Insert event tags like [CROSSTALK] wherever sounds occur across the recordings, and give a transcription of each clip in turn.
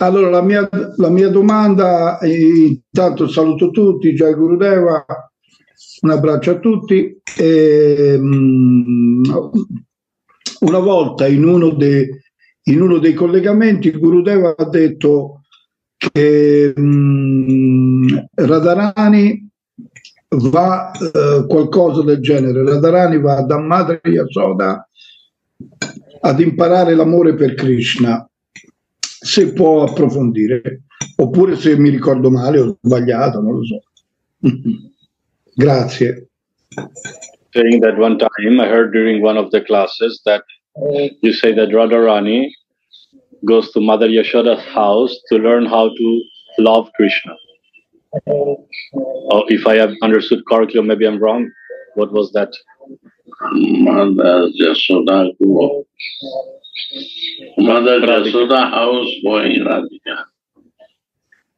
Allora, la mia, la mia domanda, intanto saluto tutti, Jai Gurudeva, un abbraccio a tutti. E, um, una volta in uno, de, in uno, dei collegamenti Gurudeva ha detto che um, Radharani va uh, qualcosa del genere, Radharani va da Madre Yasoda ad imparare l'amore per Krishna se può approfondire, oppure se mi ricordo male o sbagliato, non lo so. [LAUGHS] Grazie. Saying that one time, I heard during one of the classes that uh, you say that Radharani goes to Mother Yashoda's house to learn how to love Krishna. Oh, if I have understood correctly, or maybe I'm wrong, what was that? Mother Yashoda Mother Yashoda house boy Radhika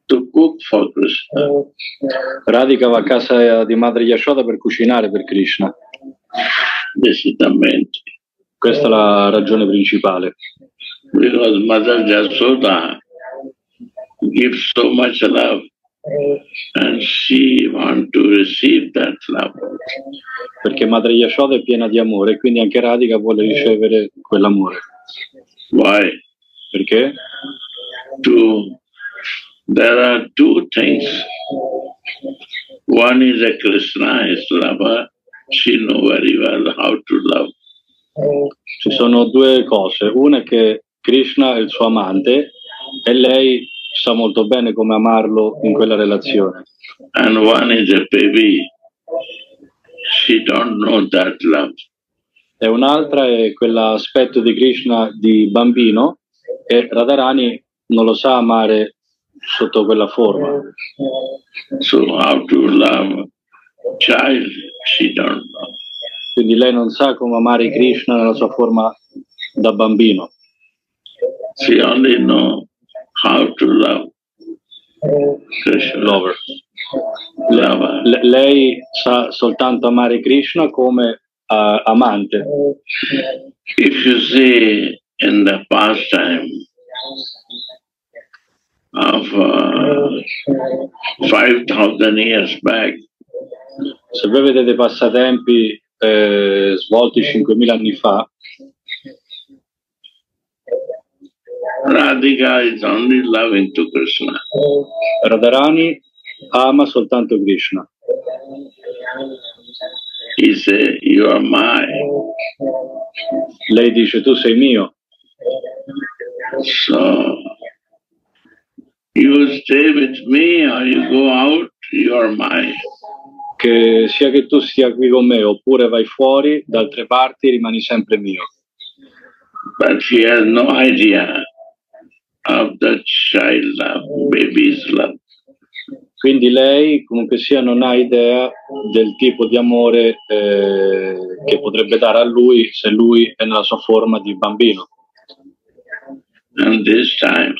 to cook for Krishna. Radhika va a casa di madre Yashoda per cucinare per Krishna. Decisamente. Questa è la ragione principale. Because Mother Yashoda gives so much love and she wants to receive that love. Perché Madre Yashoda è piena di amore, quindi anche Radhika vuole ricevere quell'amore. Why? Perché? To, there are two things. One is a Krishna is lover. She knows very well how to love. Ci sono due cose. Una è che Krishna è il suo amante e lei sa molto bene come amarlo in quella relazione. And one is a baby. She don't know that love. E un'altra è quell'aspetto di Krishna di bambino e Radharani non lo sa amare sotto quella forma. So how to love child, she don't know. Quindi lei non sa come amare Krishna nella sua forma da bambino. She only know how to love Krishna. Lover. Lover. Le- lei sa soltanto amare Krishna come uh, amante. If you see in the past time of uh, 5,000 years back, Se voi vedete i passatempi eh, svolti 5.000 anni fa, Radhika is only loving to Krishna. Radharani ama soltanto Krishna. He say, you are mine. Lei dice tu sei mio, So you stay with me or you go out, you are mine. che sia che tu stia qui con me oppure vai fuori, da altre parti rimani sempre mio. But she has no idea of the child love, baby's love. Quindi lei comunque sia non ha idea del tipo di amore eh, che potrebbe dare a lui se lui è nella sua forma di bambino. And this time,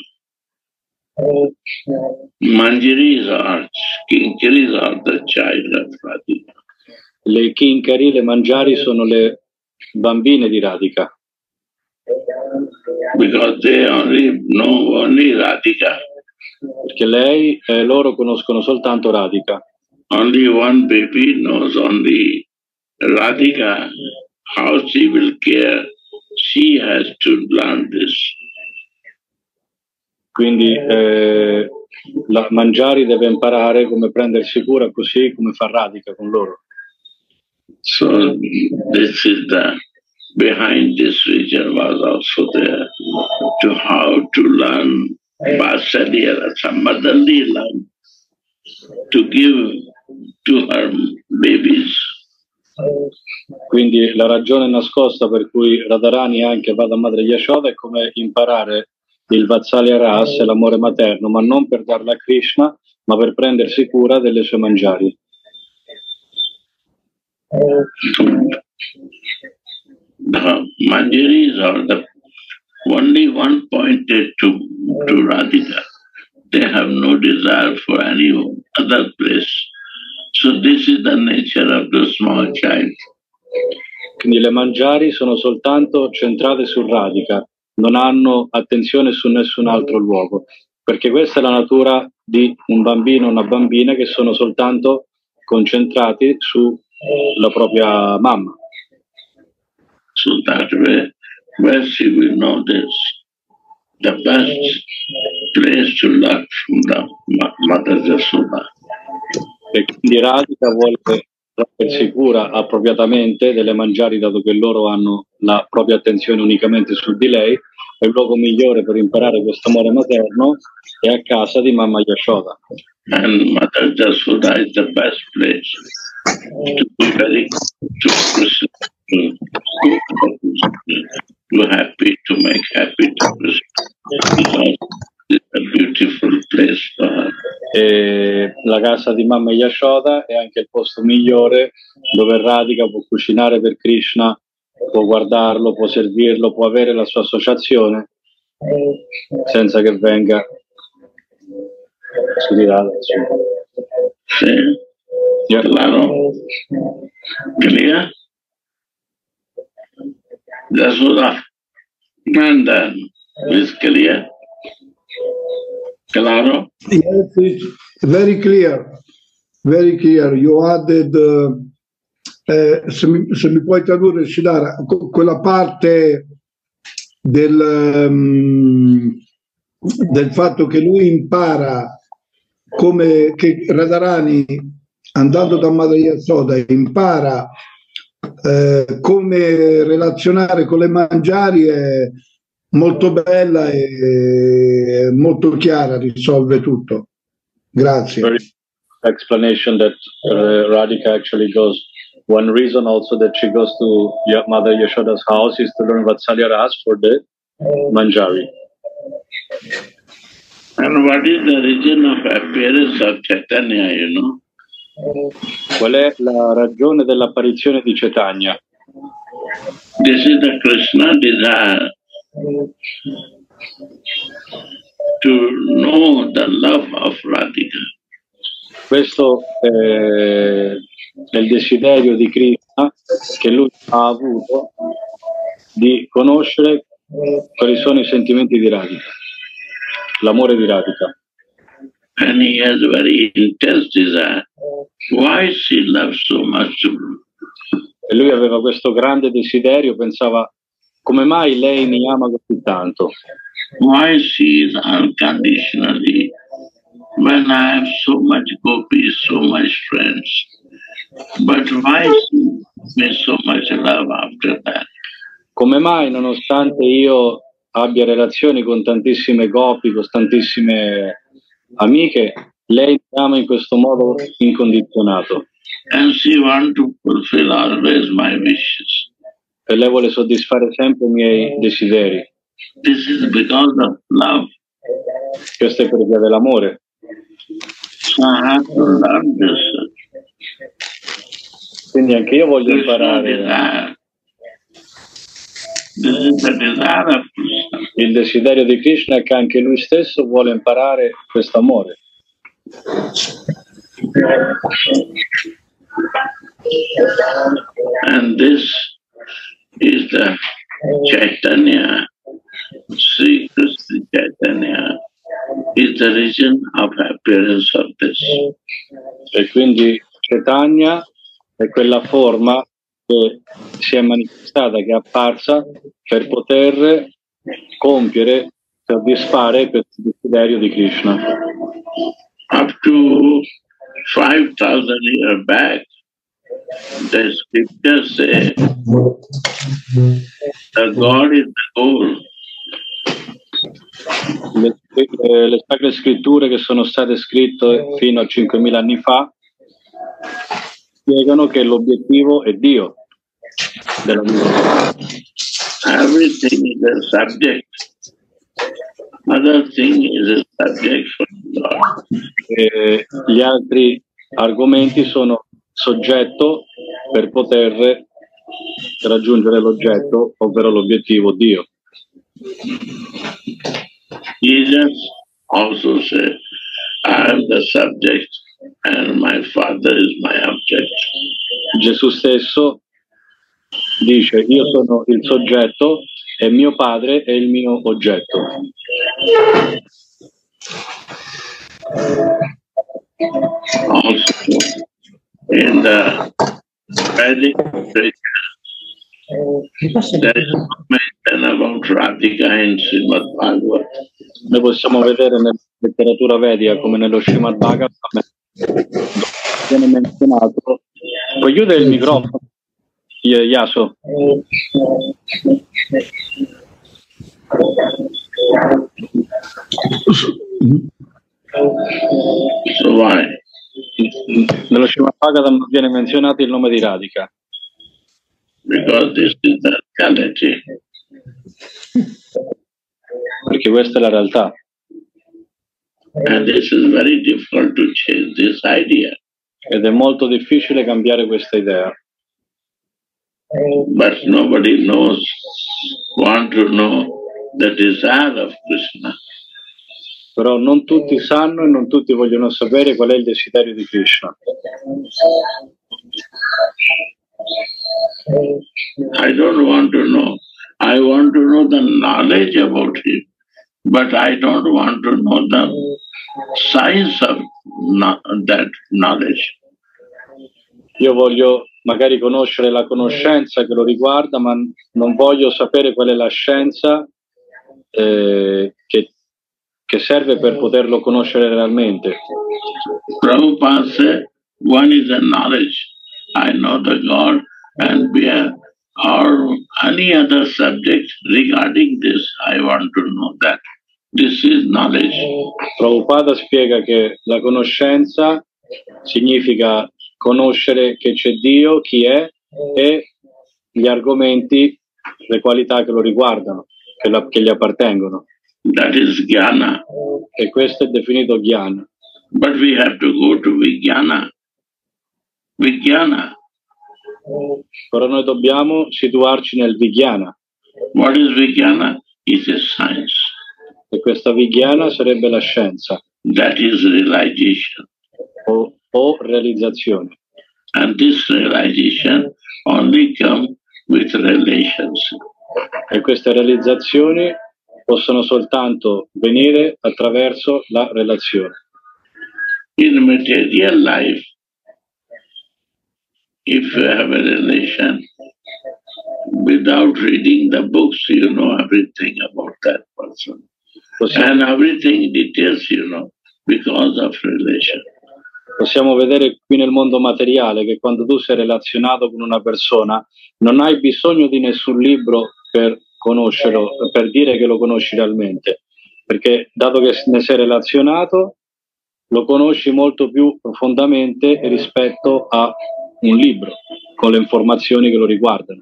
Manjaris are, Kinkiris are the child of Radhika. Le kinkari, le mangiari sono le bambine di Radhika, Because they only know only Radhika. Perché lei e loro conoscono soltanto Radhika. Only one baby knows only Radhika, how she will care. She has to learn this. Quindi eh, la Mangiari deve imparare come prendersi cura così come fa Radhika con loro. So this is the behind this region was also there to how to learn Vasalya Rasa, motherly love, to give to her babies. Quindi la ragione nascosta per cui Radharani anche va da madre Yashoda è come imparare il Vatsalya Ras, l'amore materno, ma non per darla a Krishna, ma per prendersi cura delle sue mangiari. The Manjaris are the only one pointed to, to Radhika. They have no desire for any other place. So this is the nature of the small child. Quindi le mangiari sono soltanto centrate su Radhika, non hanno attenzione su nessun altro luogo. perché questa è la natura di un bambino o una bambina che sono soltanto concentrati sulla propria mamma. So that way, where she will know this, the best place to learn from the Mother Yashoda. E quindi Radhika vuole rendersi cura appropriatamente delle mangiari, dato che loro hanno la propria attenzione unicamente su di lei, e il luogo migliore per imparare questo amore materno è a casa di mamma Yashoda. And Mother Yashoda is the best place to, to happy, to make happy to because it's a beautiful place for her. E la casa di mamma Yashoda è anche il posto migliore dove Radhika può cucinare per Krishna, può guardarlo, può servirlo, può avere la sua associazione senza che venga Radha. Sí, Yeah. claro. Clear? Yashoda. And then, is clear? Claro? Yes, it's very clear, very clear. You added, uh, eh, se, mi, se mi puoi tradurre, Shidara, co- quella parte del, ehm, del fatto che lui impara come che Radharani, andando da Madre Yasoda, impara eh, come relazionare con le mangiari è molto bella e molto chiara, risolve tutto. Grazie. very explanation that uh, Radhika actually goes. One reason also that she goes to Ya- Mother Yashoda's house is to learn Vatsalya Ras for the Manjari. And what is the reason of appearance of Chaitanya, you know? Qual è la ragione dell'apparizione di Cetagna? This is the Krishna desire to know the love of Radhika. Questo è il desiderio di Krishna che lui ha avuto di conoscere quali sono i sentimenti di Radhika, l'amore di Radhika. And he has a very intense desire. Why she loves so much E lui aveva questo grande desiderio, pensava come mai lei mi ama così tanto? why she is unconditionally when I have so much gopis, so much friends. But why she me so much love after that? Come mai nonostante io abbia relazioni con tantissime gopi, con tantissime amiche, lei mi ama in questo modo incondizionato. E lei vuole soddisfare sempre i miei desideri. Questo è per via dell'amore. Quindi anche io voglio imparare desire. This is the desire of Krishna. Il desiderio di Krishna è che anche lui stesso vuole imparare questo amore. And this is the Chaitanya, Sri Krishna Chaitanya, is the reason of appearance of this. E quindi Chaitanya è quella forma che si è manifestata, che è apparsa per poter compiere, soddisfare questo desiderio di Krishna. Up to 5,000 years back, the scriptures say the God is the goal. Le, eh, le sacre scritture che sono state scritte fino a 5.000 anni fa spiegano che l'obiettivo è Dio della vita. Everything is a subject. Other thing is a subject for God. E gli altri argomenti sono soggetto per poter raggiungere l'oggetto, ovvero l'obiettivo Dio. Jesus also said, I am the subject and my father is my object. Gesù stesso dice io sono il soggetto e mio padre è il mio oggetto. Also, in the Vedic literature, there is no mention about Radhika in Srimad Bhagavad. Noi possiamo vedere nella letteratura vedica come nello Srimad Bhagavatam viene menzionato. Puoi chiudere il microfono, Y- Yaso? So why? Nello Srimad Bhagavatam non viene menzionato il nome di Radhika, Because this is the reality. perché questa è la realtà. And this is very difficult to change this idea. Ed è molto difficile cambiare questa idea. But nobody knows, want to know the desire of Krishna. Però non tutti sanno e non tutti vogliono sapere qual è il desiderio di Krishna. I don't want to know. I want to know the knowledge about him, but I don't want to know the science of that knowledge. Io voglio magari conoscere la conoscenza che lo riguarda, ma non voglio sapere qual è la scienza eh, che, che serve per poterlo conoscere realmente. Prabhupada said, one is the knowledge. I know the God and we or any other subject regarding this, I want to know that. This is knowledge. Prabhupada spiega che la conoscenza significa conoscere che c'è Dio, chi è e gli argomenti, le qualità che lo riguardano, che, la- che gli appartengono. That is jnana. E questo è definito Gyan. But we have to go to Vijnana. Vijnana. Però noi dobbiamo situarci nel Vigyana What is Vijnana? It's a science. e questa Vigyana sarebbe la scienza That is realization. o, o realizzazione. And this realization only come with relations. E queste realizzazioni possono soltanto venire attraverso la relazione. In material life, if you have a relation, without reading the books, you know everything about that person. Possiamo, And everything details you know because of relation. Possiamo vedere qui nel mondo materiale che quando tu sei relazionato con una persona non hai bisogno di nessun libro per conoscerlo, per dire che lo conosci realmente, perché dato che ne sei relazionato lo conosci molto più profondamente rispetto a un libro con le informazioni che lo riguardano.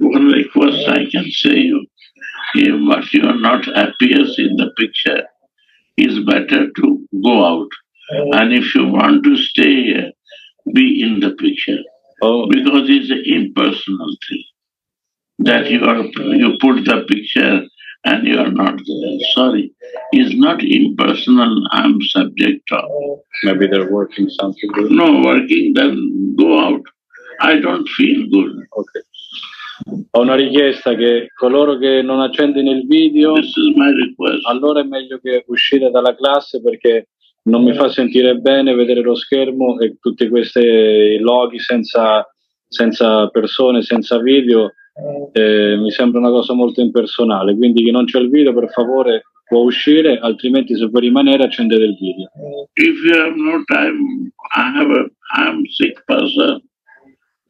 One request I can say you, if what you are not appears in the picture, is better to go out. And if you want to stay here, be in the picture. Oh, because it's an impersonal thing that you are you put the picture and you are not there. Sorry, it's not impersonal. I'm subject of maybe they're working something good. no working. Then go out. I don't feel good. Ok. Ho una richiesta che coloro che non accendono il video, allora è meglio che uscire dalla classe perché non mi fa sentire bene vedere lo schermo e tutti questi loghi senza, senza persone, senza video. eh, mi sembra una cosa molto impersonale. Quindi chi non c'è il video, per favore, può uscire, altrimenti se vuoi rimanere accendete il video. If you have no time, I have a I'm sick person.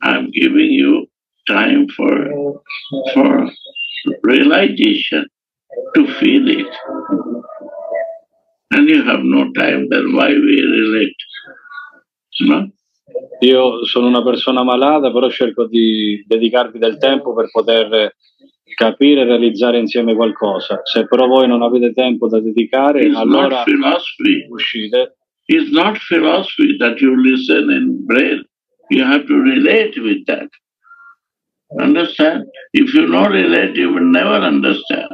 I'm giving you time for for realization to feel it. And you have no time, then why we relate? No? Io sono una persona malata, però cerco di dedicarvi del tempo per poter capire e realizzare insieme qualcosa. Se però voi non avete tempo da dedicare, It's allora uscite. It's not philosophy that you listen in brain. You have to relate with that. Understand? If you don't relate, you will never understand.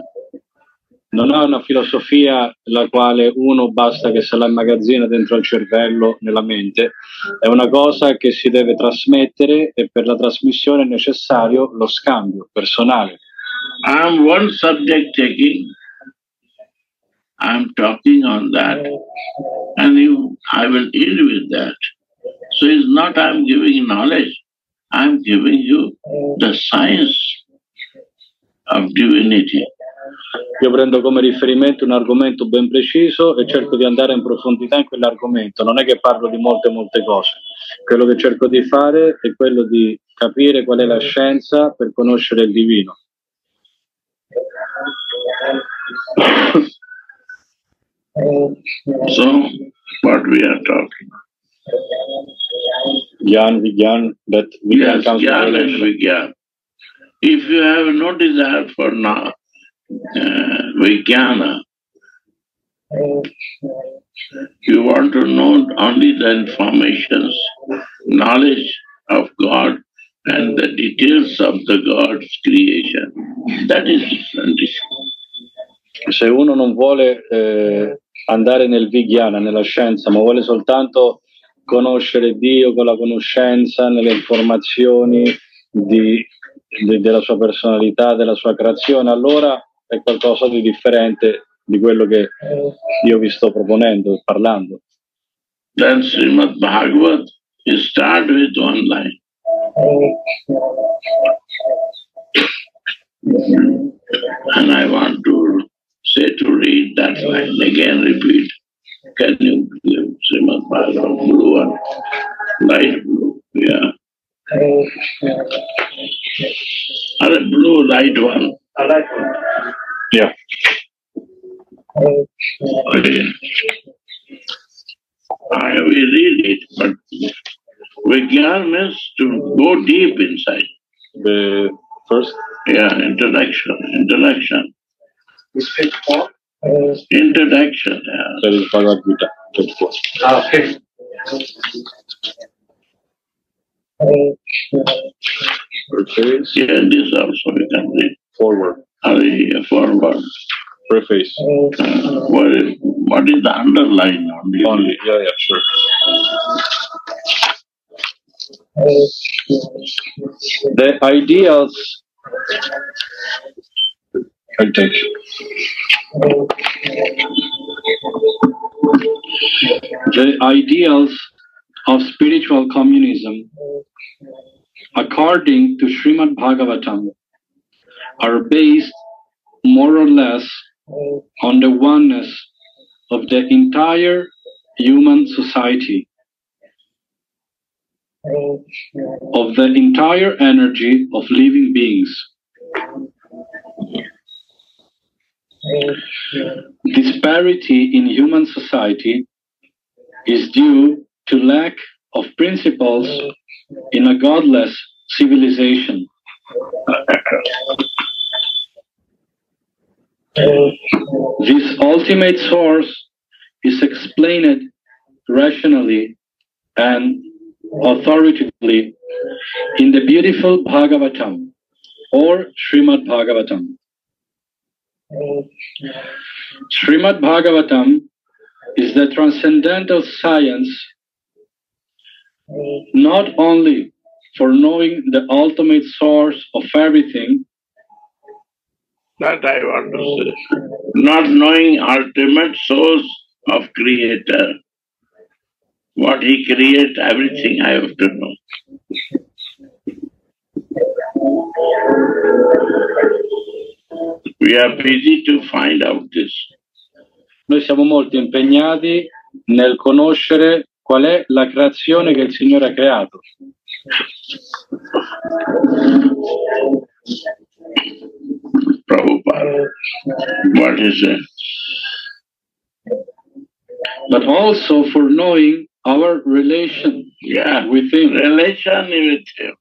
Non è una filosofia la quale uno basta che se la immagazzina dentro al cervello, nella mente, è una cosa che si deve trasmettere e per la trasmissione è necessario lo scambio personale. I am one subject taking I'm talking on that, and you, I will deal with that. So it's not I'm giving knowledge, I'm giving you the science of divinity. Io prendo come riferimento un argomento ben preciso e cerco di andare in profondità in quell'argomento. Non è che parlo di molte, molte cose. Quello che cerco di fare è quello di capire qual è la scienza per conoscere il divino. So, what we are talking. Gyan, Vigyan, that Vigyan Yes, comes Gyan and. Vigyan. If you have no desire for na, uh, Vijnana, you want to know only the informations, knowledge of God and the details of the God's creation. That is different issue. Se uno non vuole eh, andare nel Vigyana, nella scienza, ma vuole soltanto conoscere Dio con la conoscenza, nelle informazioni di- de- della sua personalità, della sua creazione, allora è qualcosa di differente di quello che io vi sto proponendo, parlando. Then Srimad Bhagavat is start with one line. And I want to say to read that line again, repeat. Can you give Srimad Bhagavat blue one? Light blue, yeah. Or a blue light one. Yeah. Okay. I will read it, but Vigyan means to go deep inside. The first, Yeah, introduction, introduction. Introduction, yeah. that is Bhagavad Gita. chapter four. Ah, okay. Preface, Yeah, this also we can read. forward, Hurry forward. preface. Uh, what, is, what is the underline on the Only, yeah, yeah, sure. The ideals. Take. The ideals of spiritual communism, according to Srimad Bhagavatam, are based more or less on the oneness of the entire human society, of the entire energy of living beings. Disparity in human society is due to lack of principles in a godless civilization. This ultimate source is explained rationally and authoritatively in the beautiful Bhagavatam or Srimad Bhagavatam. Srimad Bhagavatam is the transcendental science not only for knowing the ultimate source of everything, That I want to say. Not knowing ultimate source of creator. What he creates, everything I have to know. We are busy to find out this. noi siamo molto impegnati nel conoscere qual è la creazione che il Signore ha creato. Prabhupada. What is it? but also for knowing our relation Yeah, with Him. relation with him.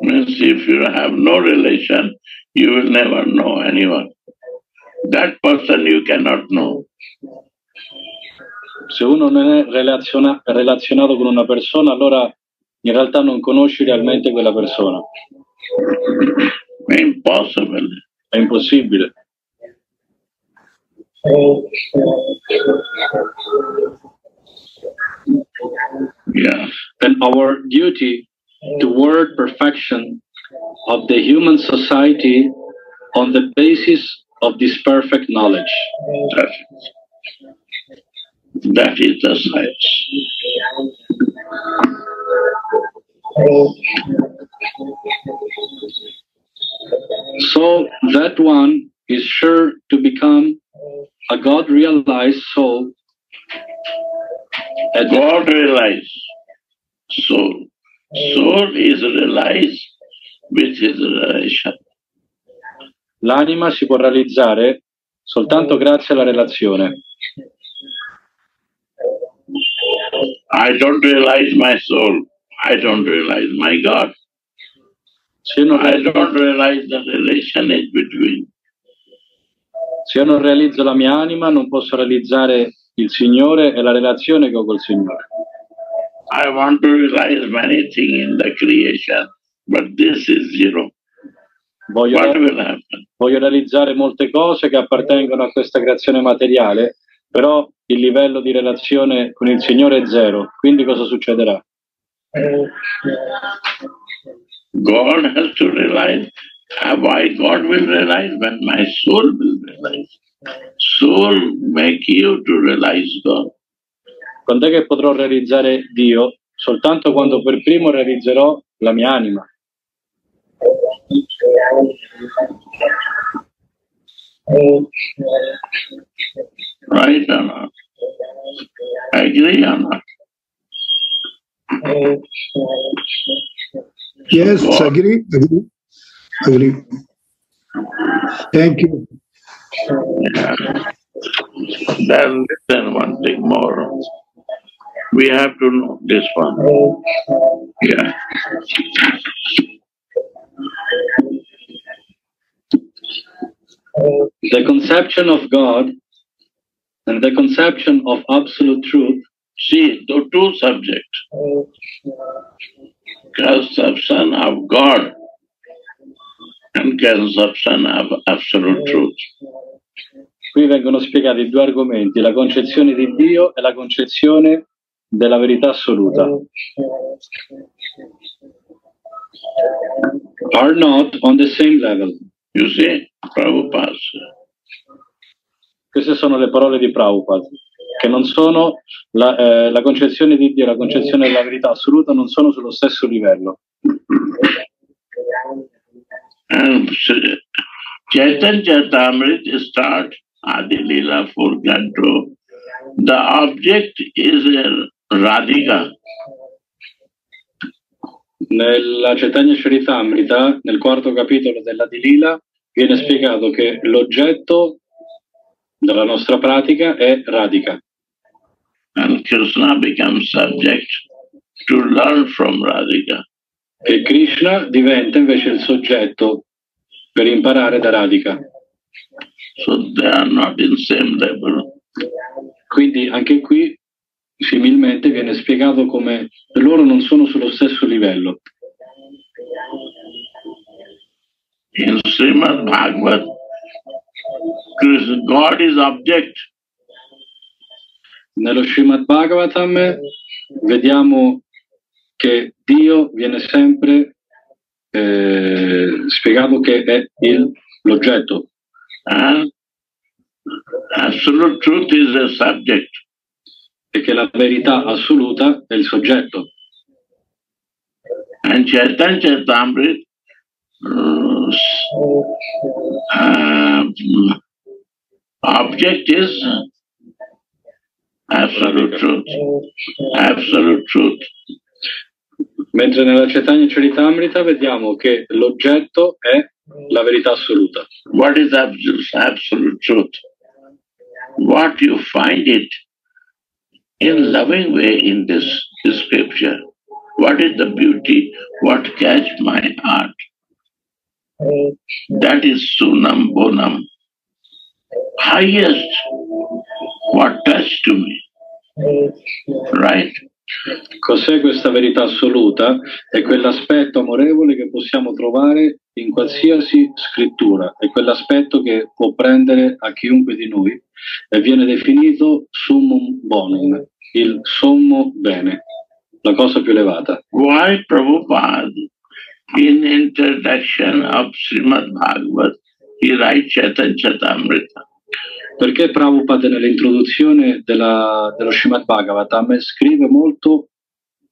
Means if you have no relation, you will never know anyone. That person you cannot know. Se uno non è relaziona- relazionato con una persona, allora in realtà non conosci realmente quella persona. Impossible. È impossibile. Yeah. And our duty toward perfection of the human society on the basis of this perfect knowledge. That, that is the science. So that one is sure to become a God realized soul. God realized soul. Soul is realized with his relation. L'anima si può realizzare soltanto grazie alla relazione. I don't realize my soul. I don't realize my God. Se io non, I realizzo, don't realize the relation is between. se io non realizzo la mia anima, non posso realizzare il Signore e la relazione che ho col Signore. I want to realize many things in the creation, but this is zero. Voglio, What will happen? voglio realizzare molte cose che appartengono a questa creazione materiale, però il livello di relazione con il Signore è zero. Quindi cosa succederà? God has to realize. Uh, Why God will realize when my soul will realize. Soul make you to realize God. Quando è che potrò realizzare Dio? Soltanto quando per primo realizzerò la mia anima. Not? Yes, agree, agree, agree. Thank you. Then listen one thing more. We have to know this one. Yeah. The conception of God and the conception of absolute truth See, the two subjects. Conception of God and conception of absolute truth. Qui vengono spiegati due argomenti, la concezione di Dio e la concezione della verità assoluta. Are not on the same level. You see, Prabhupada. Queste sono le parole di Prabhupada, che non sono la, eh, la concezione di Dio e la concezione della verità assoluta non sono sullo stesso livello. And Chaitan Chaitamrit start Adi Lila for. The object is uh, Radhika. Nella Chaitanya Charitamrita, nel quarto capitolo della Dilila, viene spiegato che l'oggetto della nostra pratica è Radhika And Krishna becomes subject to learn from Radhika. e Krishna diventa invece il soggetto per imparare da Radhika. So. Quindi anche qui similmente viene spiegato come loro non sono sullo stesso livello. In Srimad Bhagavat, God is object. Nello Srimad Bhagavatam vediamo che Dio viene sempre eh, spiegato che è il- l'oggetto And absolute truth is a subject. Che la verità assoluta è il soggetto. And Chaitanya Chaitamrit uh, uh, object is absolute truth. Absolute truth. Mentre nella Chaitanya Charitamrita vediamo che l'oggetto è la verità assoluta. What is absolute, absolute truth? What you find it in loving way in this scripture. What is the beauty? What catch my heart? That is Sunam Bonam. Highest what touched to me. Right? Cos'è questa verità assoluta? È quell'aspetto amorevole che possiamo trovare in qualsiasi scrittura, è quell'aspetto che può prendere a chiunque di noi e viene definito summum bonum, il sommo bene, la cosa più elevata. Why Prabhupada in introduction of Srimad Bhagavat, he writes Chaitan Chatamrita. Perché Prabhupada nell'introduzione della, dello Srimad Bhagavatam scrive molto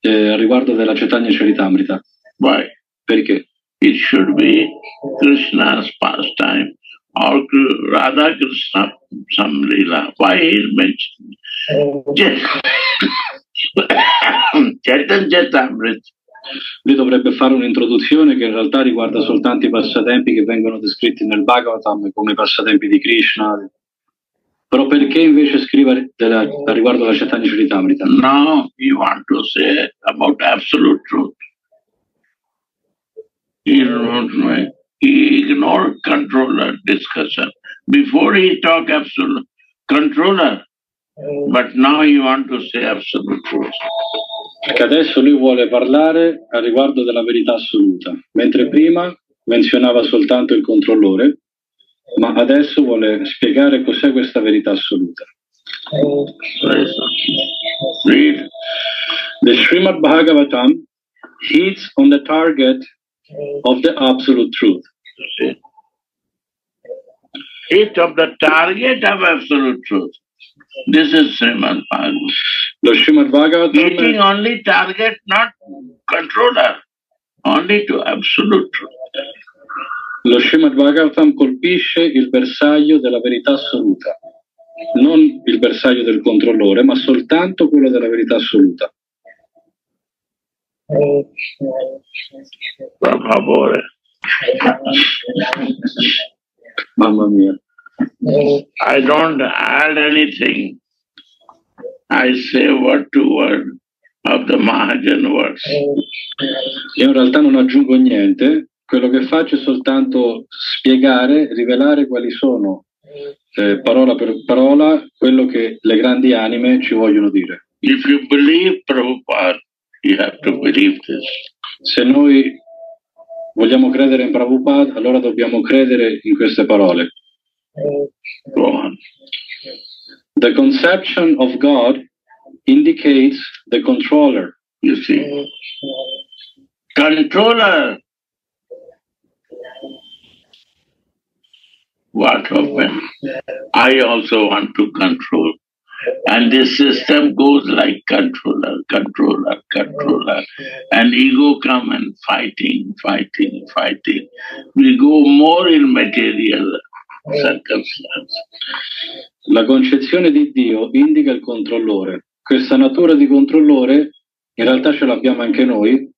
eh, riguardo della Chaitanya Charitamrita. Why? Perché? It should be Krishna's pastime or Radha Krishna Samlila. Why he is mentioned? Lui dovrebbe fare un'introduzione che in realtà riguarda soltanto i passatempi che vengono descritti nel Bhagavatam come i passatempi di Krishna. Però perché invece scrive della, riguardo la Chaitanya Charitamrita? Now you want to say about absolute truth. He don't know. He ignored controller discussion. Before he talk absolute controller, but now you want to say absolute truth. Perché adesso lui vuole parlare a riguardo della verità assoluta, mentre prima menzionava soltanto il controllore, ma adesso vuole spiegare cos'è questa verità assoluta. Read. The Srimad Bhagavatam hits on the target of the absolute truth. Hit of the target of absolute truth. This is Srimad Bhagavatam. Lo Srimad Bhagavatam only target, not controller, only to absolute truth. Lo Srimad Bhagavatam colpisce il bersaglio della verità assoluta, non il bersaglio del controllore, ma soltanto quello della verità assoluta. Per favore. Mamma mia. I don't add anything. I say word to word of the Mahajan words. Io in realtà non aggiungo niente, quello che faccio è soltanto spiegare, rivelare quali sono eh, parola per parola quello che le grandi anime ci vogliono dire. If you believe Prabhupada, you have to believe this. Se noi vogliamo credere in Prabhupada, allora dobbiamo credere in queste parole. The conception of God indicates the controller. You see. Controller. What happened? I also want to control. And this system goes like controller, controller, controller. And ego come and fighting, fighting, fighting. We go more in material circumstance. La concezione di Dio indica il controllore. Questa natura di controllore in realtà ce l'abbiamo anche noi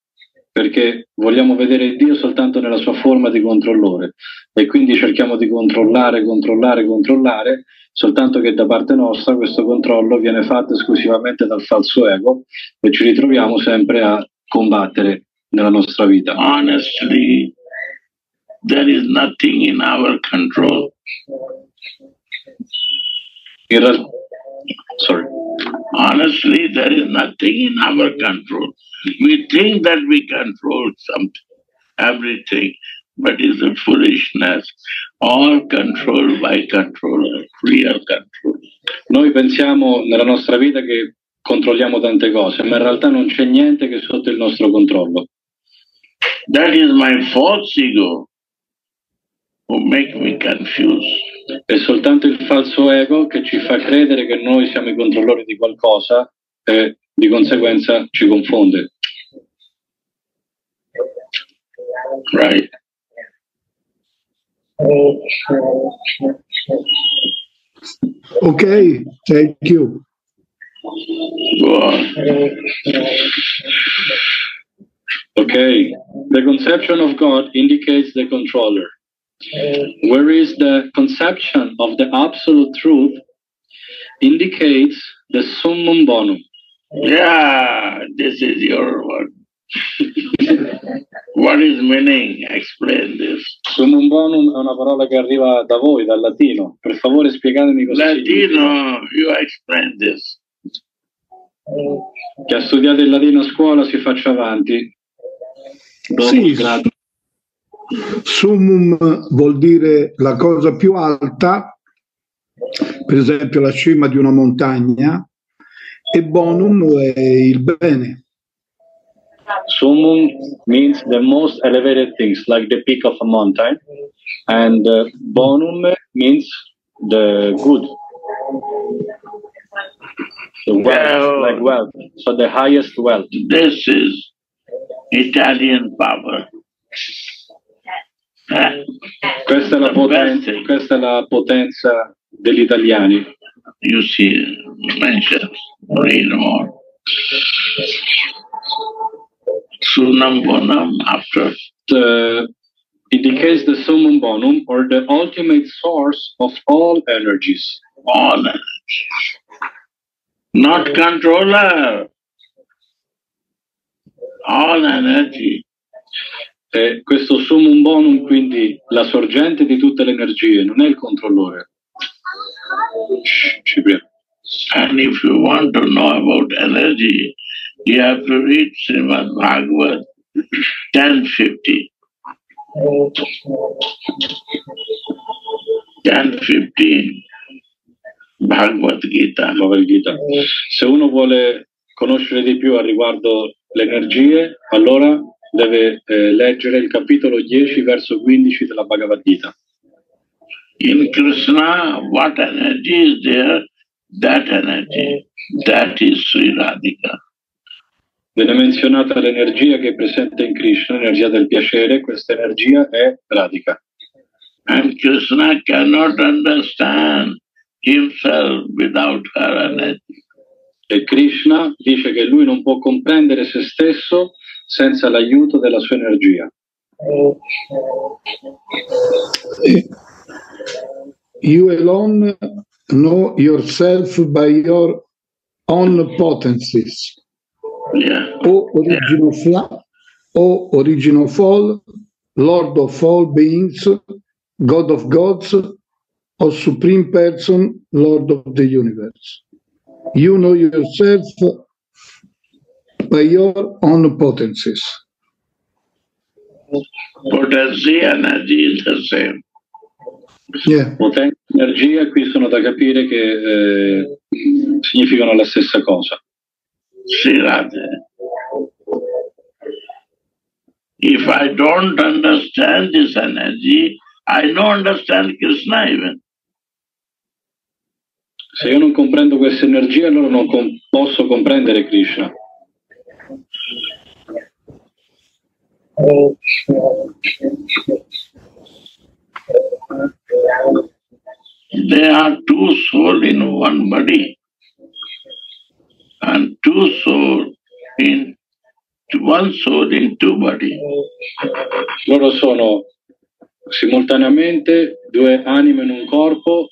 perché vogliamo vedere Dio soltanto nella sua forma di controllore e quindi cerchiamo di controllare, controllare, controllare, soltanto che da parte nostra questo controllo viene fatto esclusivamente dal falso ego e ci ritroviamo sempre a combattere nella nostra vita. Honestly, there is nothing in our control. In real- sorry. Honestly, there is nothing in our control. We think that we control something, everything, but it's a foolishness. All controlled by controller, real control. Noi pensiamo nella nostra vita che controlliamo tante cose, ma in realtà non c'è niente che è sotto il nostro controllo. That is my false ego who make me confused. È soltanto il falso ego che ci fa credere che noi siamo i controllori di qualcosa e di conseguenza ci confonde. Right. Ok, thank you. Okay, the conception of God indicates the controller, whereas the conception of the absolute truth indicates the summum bonum. Yeah, this is your word. What is meaning? Explain this. Summum bonum è una parola che arriva da voi, dal latino. Per favore spiegatemi cosa significa. Latino, you explain this. Chi ha studiato il latino a scuola si faccia avanti. Dopo, Sì. grazie. Summum vuol dire la cosa più alta, per esempio la cima di una montagna, e bonum è il bene. Summum means the most elevated things, like the peak of a mountain, and uh, bonum means the good. The wealth, Well- like wealth. So the highest wealth. This is Italian power. Questa è la potenza, questa è la potenza degli italiani. You see, mention, read more. Sunam Bonam after Uh, indicates the summum bonum or the ultimate source of all energies. all energy. Not controller. All energy. E questo summum bonum, quindi la sorgente di tutte le energie, non è il controllore. Shh, ci prego. And if you want to know about energy, you have to read Srimad Bhagavad 1050. 1015 Bhagavad Gita. Bhagavad Gita. Se uno vuole conoscere di più a riguardo le energie, allora deve eh, leggere il capitolo 10, verso 15 della Bhagavad Gita. In Krishna, what energy is there? That energy. That is Sri Radhika. Viene menzionata l'energia che è presente in Krishna, l'energia del piacere, questa energia è Radhika. And Krishna cannot understand himself without her energy. E Krishna dice che lui non può comprendere se stesso senza l'aiuto della sua energia. You alone know yourself by your own potencies. Yeah. O origin of la- O origin of all, Lord of all beings, God of gods, O Supreme Person, Lord of the universe. You know yourself by your own potencies. Potency energy is the same. Yeah. Potenza e energia qui sono da capire che eh, significano la stessa cosa. Sri Radha. If I don't understand this energy, I don't understand Krishna even. Se io non comprendo questa energia, allora non com- posso comprendere Krishna. There are two souls in one body, and two souls in one soul in two body. Loro sono simultaneamente due anime in un corpo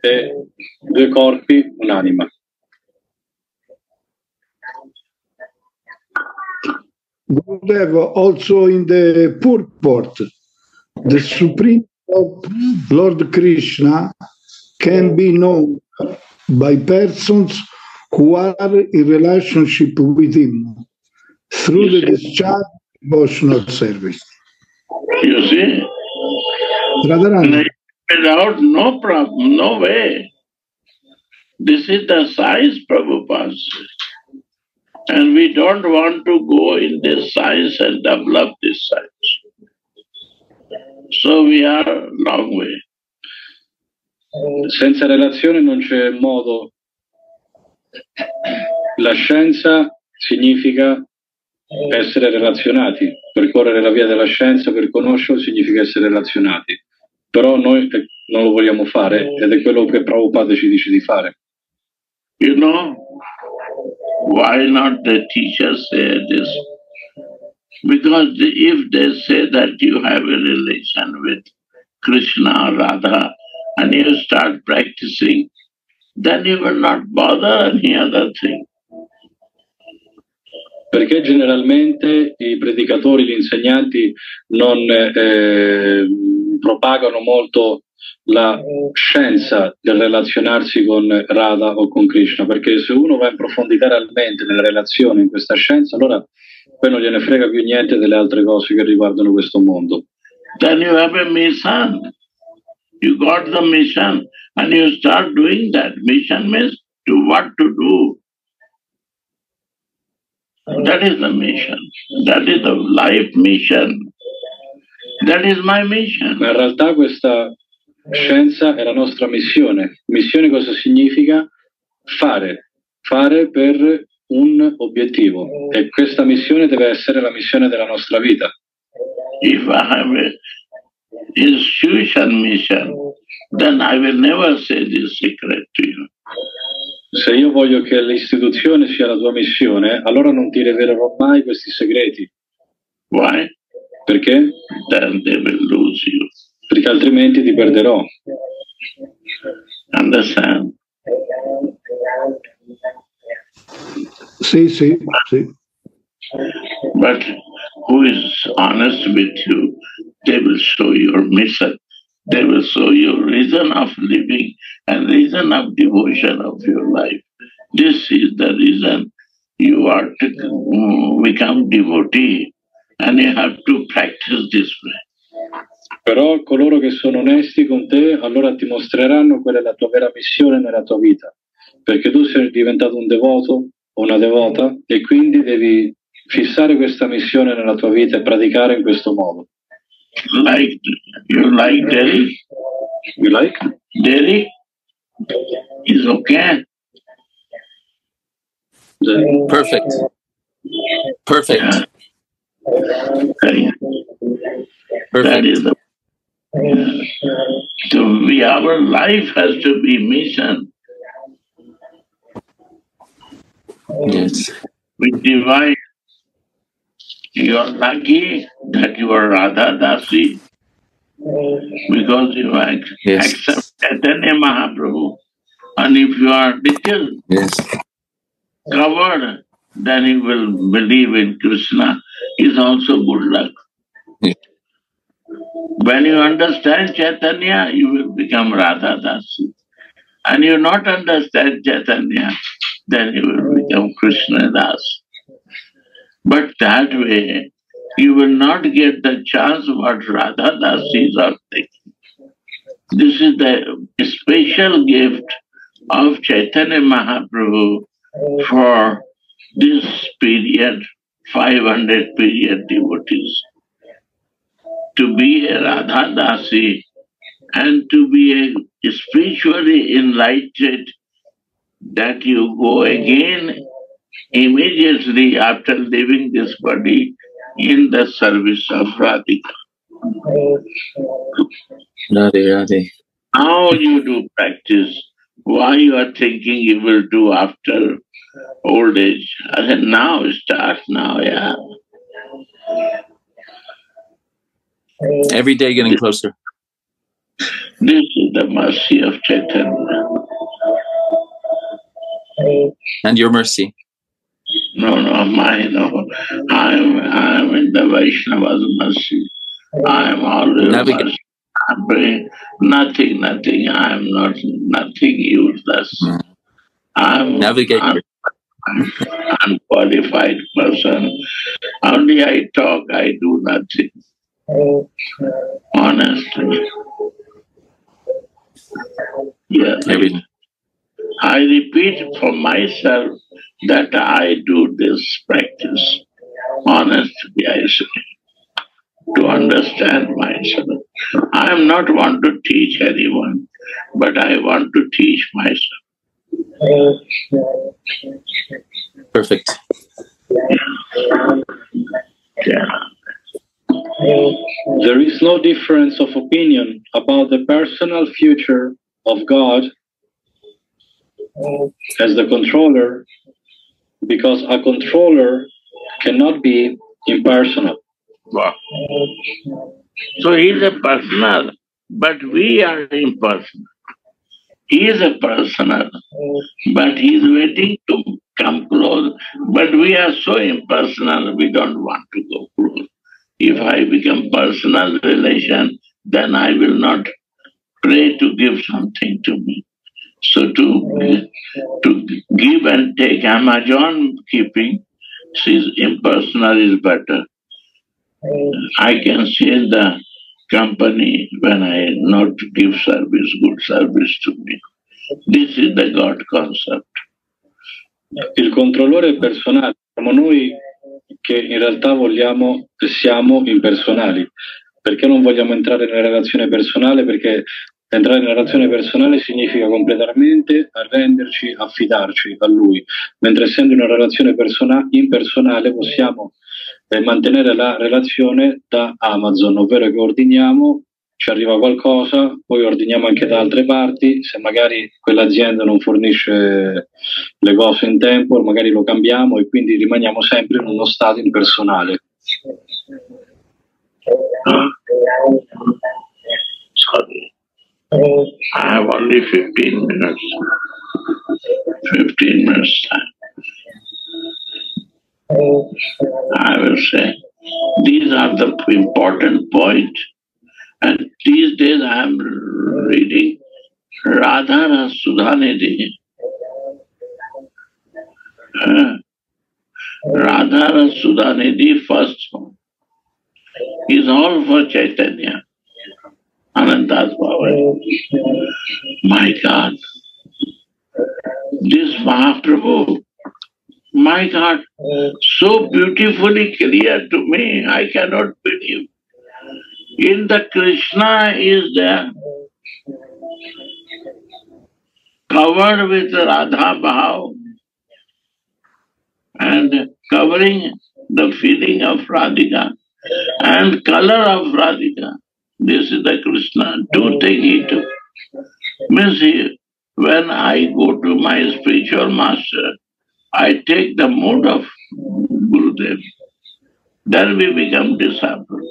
e due corpi, un'anima. Gurudeva, also in the purport, the Supreme Lord Krishna can be known by persons who are in relationship with him through the discharge of devotional service. You see? Radharani, Without no problem, no way. This is the science Prabhupada said. And we don't want to go in this science and develop this science. So we are a long way. Senza relazione non c'è modo. La scienza significa essere relazionati. Percorrere la via della scienza per conoscerlo significa essere relazionati. Però noi non lo vogliamo fare ed è quello che Prabhupada ci dice di fare. You know, why not the teachers say this? Because if they say that you have a relation with Krishna Radha and you start practicing, then you will not bother any other thing. Perché generalmente i predicatori, gli insegnanti non eh, propagano molto la scienza del relazionarsi con Radha o con Krishna, perché se uno va in profondità realmente nella relazione in questa scienza, allora poi non gliene frega più niente delle altre cose che riguardano questo mondo. Then you have a mission. You got the mission and you start doing that. Mission means to what to do. That is the mission. That is the life mission. That is my mission. Ma in realtà questa scienza è la nostra missione. Missione cosa significa? Fare. Fare per un obiettivo. E questa missione deve essere la missione della nostra vita. If I have a institution mission, then I will never say this secret to you. Se io voglio che l'istituzione sia la tua missione, allora non ti rivelerò mai questi segreti. Why? Perché? Then they will lose you. Perché altrimenti ti perderò. Understand? Sì, sì, sì. But who is honest with you, they will show your mission. They will show you reason of living and reason of devotion of your life. This is the reason you are to become devotee and you have to practice this way. Però coloro che sono onesti con te, allora ti mostreranno qual è la tua vera missione nella tua vita. Perché tu sei diventato un devoto o una devota e quindi devi fissare questa missione nella tua vita e praticare in questo modo. Like you like Delhi? You like? Delhi is okay. Perfect. Perfect. Okay. Perfect. is the so we our life has to be mission. Yes. We divide. You are lucky that you are Radha Dasi because you Yes. accept Chaitanya Mahaprabhu. And if you are little Yes. covered, then you will believe in Krishna is also good luck. Yeah. When you understand Chaitanya, you will become Radha Dasi. And you not understand Chaitanya, then you will become Krishna Das. But that way, you will not get the chance what Radha Dasis are taking. This is the special gift of Chaitanya Mahaprabhu for this period, 500 period devotees. To be a Radha Dasi and to be a spiritually enlightened, that you go again immediately after leaving this body in the service of Radhika. Radhe, Radhe. How you do practice, why you are thinking you will do after old age. I said, now, start now, yeah. Every day getting closer. This is the mercy of Chaitanya. And your mercy. No, no, mine, no. I'm, I'm in the Vaishnava's mercy. I'm always Navigate. mercy. I'm praying. Nothing, nothing. I'm not, nothing useless. Mm. I'm, Navigate. I'm unqualified person. Only I talk, I do nothing. Honestly. Yeah. I repeat for myself that I do this practice. Honestly, I say, to understand myself. I am not want to teach anyone, but I want to teach myself. Perfect. Yeah. There is no difference of opinion about the personal future of God as the controller because a controller cannot be impersonal. Wow. So he is a personal, but we are impersonal. He is a personal, but he is waiting to come close. But we are so impersonal, we don't want to go close. If I become personal relation, then I will not pray to give something to me. So to to give and take, Amazon keeping, she's impersonal is better. I can see the company when I not give service, good service to me. This is the God concept. Il controllore personale, noi che in realtà vogliamo siamo impersonali. Perché non vogliamo entrare nella relazione personale? Perché entrare nella relazione personale significa completamente arrenderci, affidarci a lui, mentre essendo una relazione persona- impersonale possiamo eh, mantenere la relazione da Amazon, ovvero che ordiniamo ci arriva qualcosa, poi ordiniamo anche da altre parti, se magari quell'azienda non fornisce le cose in tempo, magari lo cambiamo e quindi rimaniamo sempre in uno stato impersonale. Sorry. I have only 15 minutes. 15 minutes time. I will say these are the important points And these days I am reading Radha Sudhanidhi. Uh, Radha Sudhanidhi first one is all for Chaitanya. Anantas Bhava. My God. This Mahaprabhu, my God, so beautifully clear to me, I cannot believe. In the Krishna is there, covered with Radha Bhav and covering the feeling of Radhika and color of Radhika. This is the Krishna. Two things he took. Means he, when I go to my spiritual master, I take the mood of Gurudev. Then we become disciples.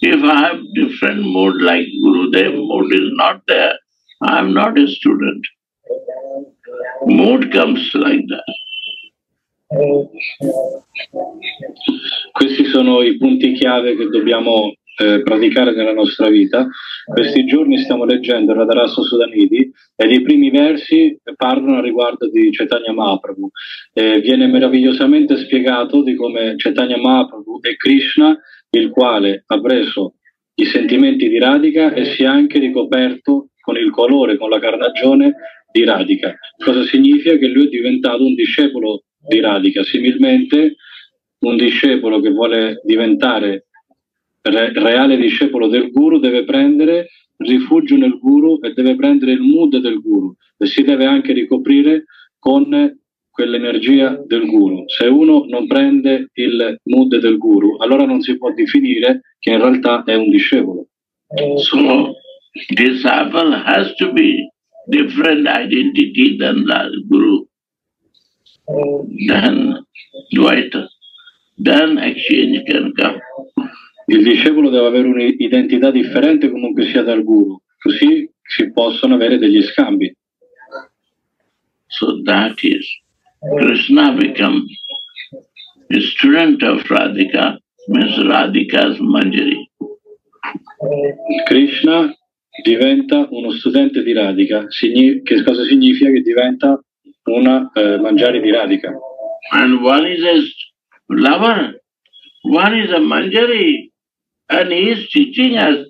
If I have different mood like Gurudev, mood is not there, I am not a student. Mood comes like that. Questi sono i punti chiave che dobbiamo eh, praticare nella nostra vita. Questi giorni stiamo leggendo Radharasa Sudanidi e i primi versi parlano a riguardo di Chaitanya Mahaprabhu. Eh, viene meravigliosamente spiegato di come Chaitanya Mahaprabhu è Krishna il quale ha preso i sentimenti di Radhika e si è anche ricoperto con il colore, con la carnagione di Radhika. Cosa significa? Che lui è diventato un discepolo di Radhika. Similmente, un discepolo che vuole diventare re- reale discepolo del guru deve prendere rifugio nel guru e deve prendere il mood del guru e si deve anche ricoprire con quell'energia del guru. Se uno non prende il mood del guru, allora non si può definire che in realtà è un discepolo. So, disciple has to be different identity than the guru. Then, Dvaita, then exchange can come. Il discepolo deve avere un'identità differente comunque sia dal guru, così si possono avere degli scambi. So that is Krishna become a student of Radhika, means Radhika's Manjari. Krishna diventa uno studente di Radhika. Che cosa significa? Che diventa una eh, mangiare di Radhika. And one is a lover, one is a Manjari, and he is teaching us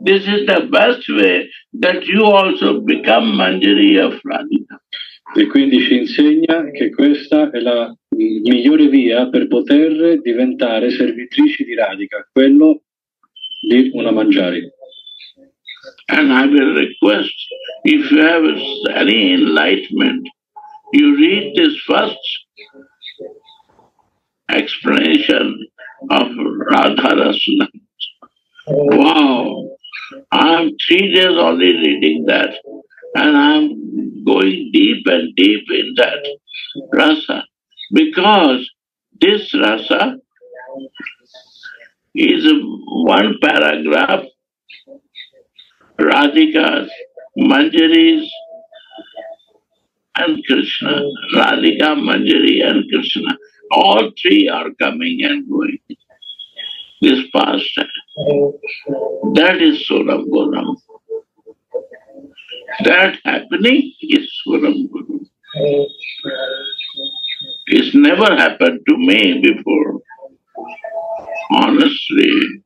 this is the best way that you also become Manjari of Radhika. E quindi ci insegna che questa è la migliore via per poter diventare servitrici di Radhika, quello di una mangiari. And I will request, if you have any enlightenment, you read this first explanation of Radha Rasuna. Oh, wow! I'm three days only reading that, and I'm going deep and deep in that rasa because this rasa is one paragraph Radhika's, Manjari's, and Krishna. Radhika, Manjari, and Krishna. All three are coming and going. This pastime. That is Suram Guram. That happening is Suram Guram. It's never happened to me before. Honestly.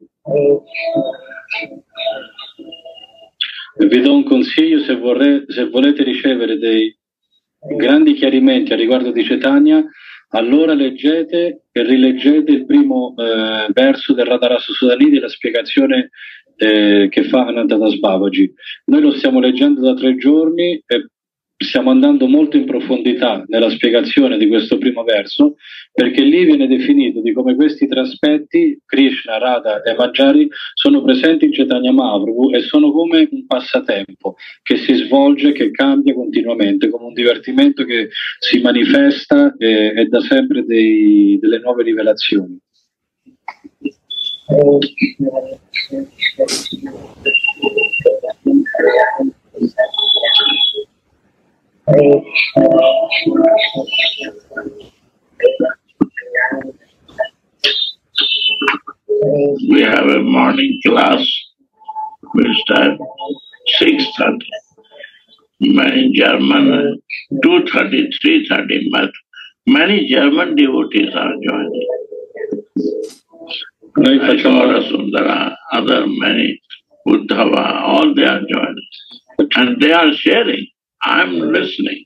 Vi do un consiglio se, vorrei, se volete ricevere dei grandi chiarimenti a riguardo di Cetania, allora leggete e rileggete il primo eh, verso del Radharasa Sudanidi, la spiegazione eh, che fa Anantadas Babaji. Noi lo stiamo leggendo da tre giorni e stiamo andando molto in profondità nella spiegazione di questo primo verso, perché lì viene definito di come questi tre aspetti, Krishna, Radha e Manjari, sono presenti in Chaitanya Mahaprabhu e sono come un passatempo che si svolge, che cambia continuamente, come un divertimento che si manifesta e, e dà sempre dei, delle nuove rivelazioni. We have a morning class which start 6.30. Many German, 2.30, 3.30, but many German devotees are joining. Like Sundara, other many, Uddhava, all they are joining. And they are sharing. I'm listening.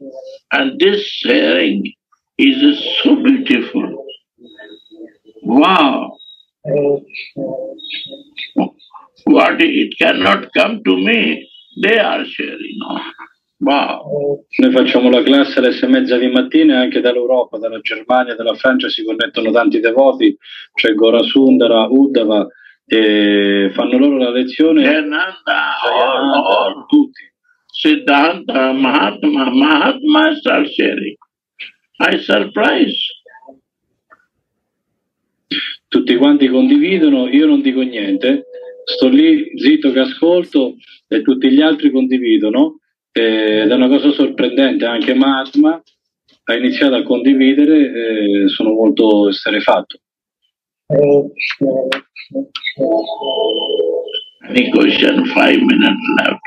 And this sharing is so beautiful. Wow. What it cannot come to me, they are sharing. Wow. Noi facciamo la classe alle sei e mezza di mattina e anche dall'Europa, dalla Germania, dalla Francia si connettono tanti devoti, c'è Gora Sundara, Uddhava, e fanno loro la lezione. All, Jayananda, all, tutti. Siddhanta, Mahatma, Mahatmas are sharing. I surprise. tutti quanti condividono, io non dico niente, sto lì zitto che ascolto e tutti gli altri condividono ed è una cosa sorprendente, anche Mahatma ha iniziato a condividere e sono molto esterefatto. Any question? Five minutes left.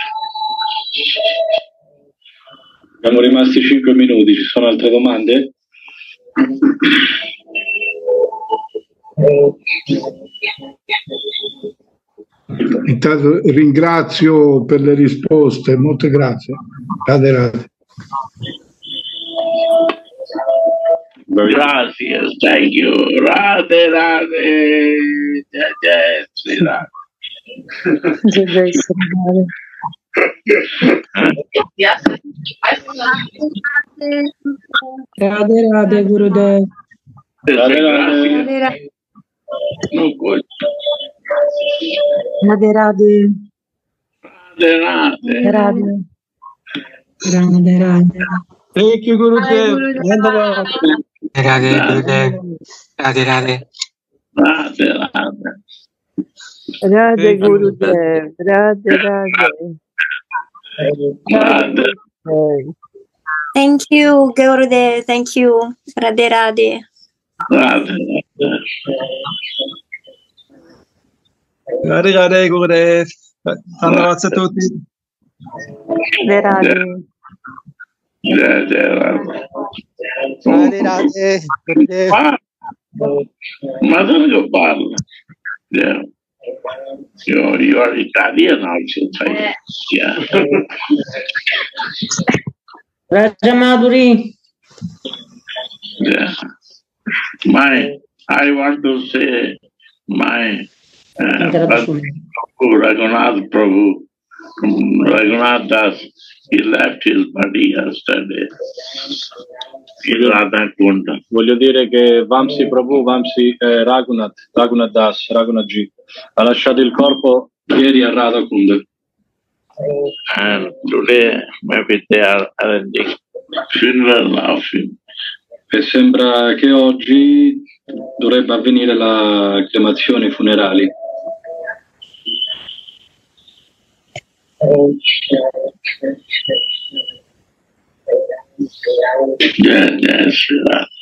Siamo rimasti 5 minuti, ci sono altre domande? Intanto ringrazio per le risposte, molte grazie. Rade, rade. Gracias, thank you. Radhe Radhe. Jai Jai Radhe Radhe Gurudev. Radhe Radhe. Radhe Radhe. Radhe Radhe. Radhe. Thank you Gurudev. धन्यवाद राधे Gurudev. Radhe Radhe. Radhe Radhe. Radhe Gurudev. Radhe Radhe. Thank you, Gaurde. Thank you, Radhe Radhe. Radhe Radhe, Gurudev. Dhanavad se tuti. Radhe Radhe. Radhe Radhe. Radhe Radhe, Gurudev. Madhur Gopal. Yeah. You, you are Italian also, right? Yeah. [LAUGHS] Raja Madhuri. yeah. My, I want to say, my uh, Prabhu, Raghunath Prabhu, Raghunath Das, he left his body yesterday. Voglio dire che Vamsi Prabhu, Vamsi eh, Raghunath, Raghunath Das, Raghunath G, ha lasciato il corpo ieri a Radha Kund. And today, maybe they are arranging funeral of him. E sembra che oggi dovrebbe avvenire la cremazione funerali. Jai Jai Sri Ram.